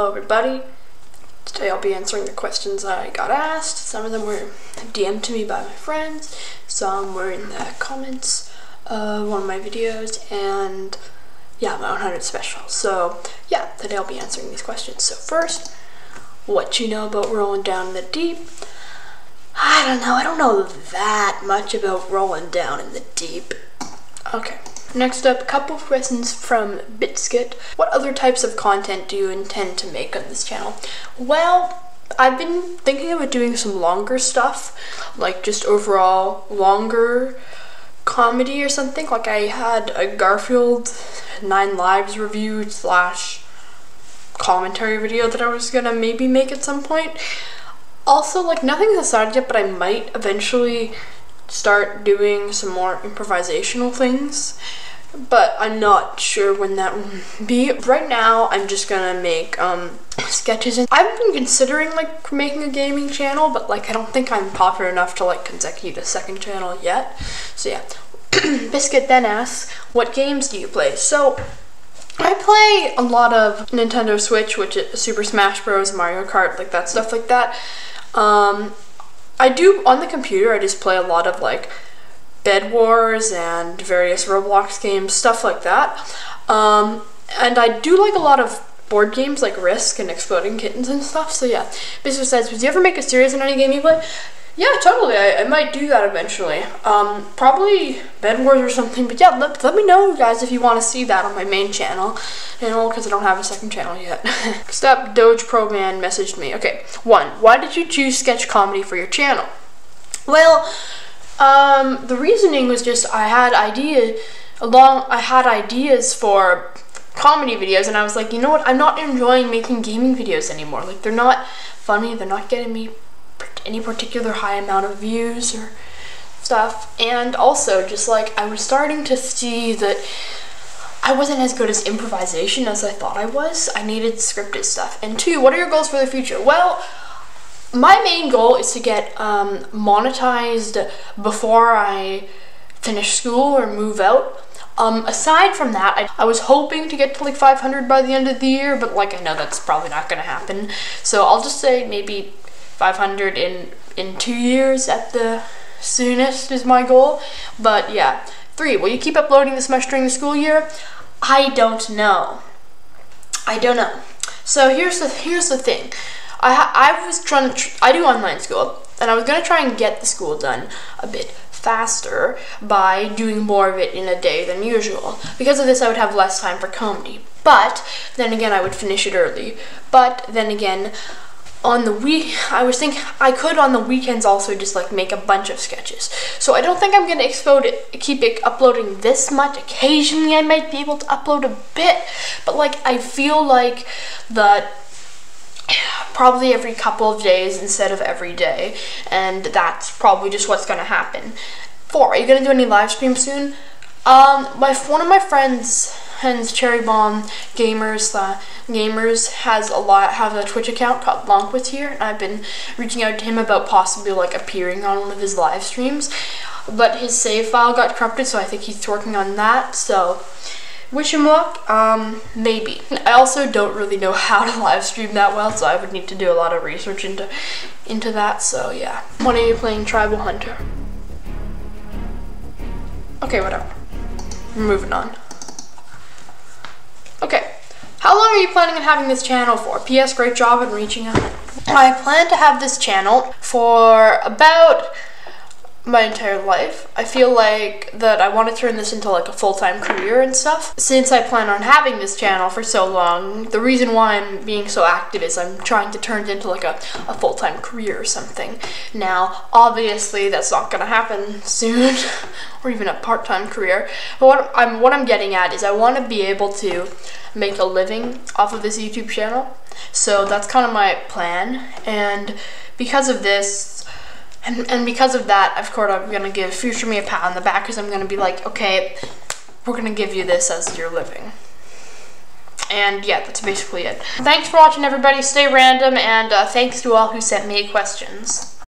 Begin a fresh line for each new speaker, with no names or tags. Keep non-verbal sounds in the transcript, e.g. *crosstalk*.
Hello everybody. Today I'll be answering the questions I got asked. Some of them were DM'd to me by my friends, some were in the comments of one of my videos, and yeah, my 100 special. So yeah, today I'll be answering these questions. So first, what you know about rolling down in the deep? I don't know, I don't know that much about rolling down in the deep. Okay. Next up, couple of questions from Bitskit. What other types of content do you intend to make on this channel? Well, I've been thinking about doing some longer stuff, like just overall longer comedy or something. Like I had a Garfield Nine Lives review slash commentary video that I was gonna maybe make at some point. Also, like nothing's decided yet, but I might eventually start doing some more improvisational things but I'm not sure when that will be. Right now, I'm just gonna make um, sketches. And I've been considering like making a gaming channel, but like I don't think I'm popular enough to like execute a second channel yet. So yeah. *clears throat* Biscuit then asks, what games do you play? So I play a lot of Nintendo Switch, which is Super Smash Bros, Mario Kart, like that stuff like that. Um, I do on the computer. I just play a lot of like Bed Wars and various Roblox games, stuff like that. Um, and I do like a lot of board games like Risk and Exploding Kittens and stuff. So yeah. Biscuit says, would you ever make a series on any game you play? Yeah, totally. I, I might do that eventually. Um, probably Bed Wars or something. But yeah, let, let me know, guys, if you want to see that on my main channel. You know, because I don't have a second channel yet. *laughs* Next up, Doge Pro Man messaged me. Okay, one, why did you choose sketch comedy for your channel? Well, um, the reasoning was just I had idea along. I had ideas for comedy videos, and I was like, you know what? I'm not enjoying making gaming videos anymore. Like they're not funny. They're not getting me any particular high amount of views or stuff. And also, just like I was starting to see that I wasn't as good as improvisation as I thought I was. I needed scripted stuff. And two, what are your goals for the future? Well, my main goal is to get um, monetized before I finish school or move out. Um, aside from that, I, I, was hoping to get to like 500 by the end of the year, but like I know that's probably not to happen. So I'll just say maybe 500 in in two years at the soonest is my goal. But yeah, three. Will you keep uploading this much during the school year? I don't know. I don't know. So here's the here's the thing. I I was trying to tr I do online school and I was gonna try and get the school done a bit faster by doing more of it in a day than usual. Because of this, I would have less time for comedy. But then again, I would finish it early. But then again, on the week I was thinking I could on the weekends also just like make a bunch of sketches. So I don't think I'm gonna explode keep it uploading this much. Occasionally I might be able to upload a bit, but like I feel like that probably every couple of days instead of every day, and that's probably just what's gonna happen. Four, are you gonna do any live streams soon? Um, my one of my friends, hence Cherry Bomb Gamers, uh, Gamers has a lot have a Twitch account called Lonkwith here, and I've been reaching out to him about possibly like appearing on one of his live streams, but his save file got corrupted, so I think he's working on that. So Wish him luck, um, maybe. I also don't really know *laughs* how to live stream that well, so I would need to do a lot of research into into that, so yeah. When are you playing Tribal Hunter? Okay, whatever. We're moving on. Long are you planning on having this channel for? P.S. Great job in reaching out. I plan to have this channel for about my entire life. I feel like that I want to turn this into like a full-time career and stuff. Since I plan on having this channel for so long, the reason why I'm being so active is I'm trying to turn it into like a, a full-time career or something. Now, obviously that's not gonna happen *laughs* soon, or even a part-time career. But what I'm what I'm getting at is I want to be able to make a living off of this YouTube channel. So that's kind of my plan, and because of this, and, and because of that, of course, I'm going to give Future Me a pat on the back because I'm going to be like, okay, we're going to give you this as your living. And yeah, that's basically it. Thanks for watching, everybody. Stay random, and uh, thanks to all who sent me questions.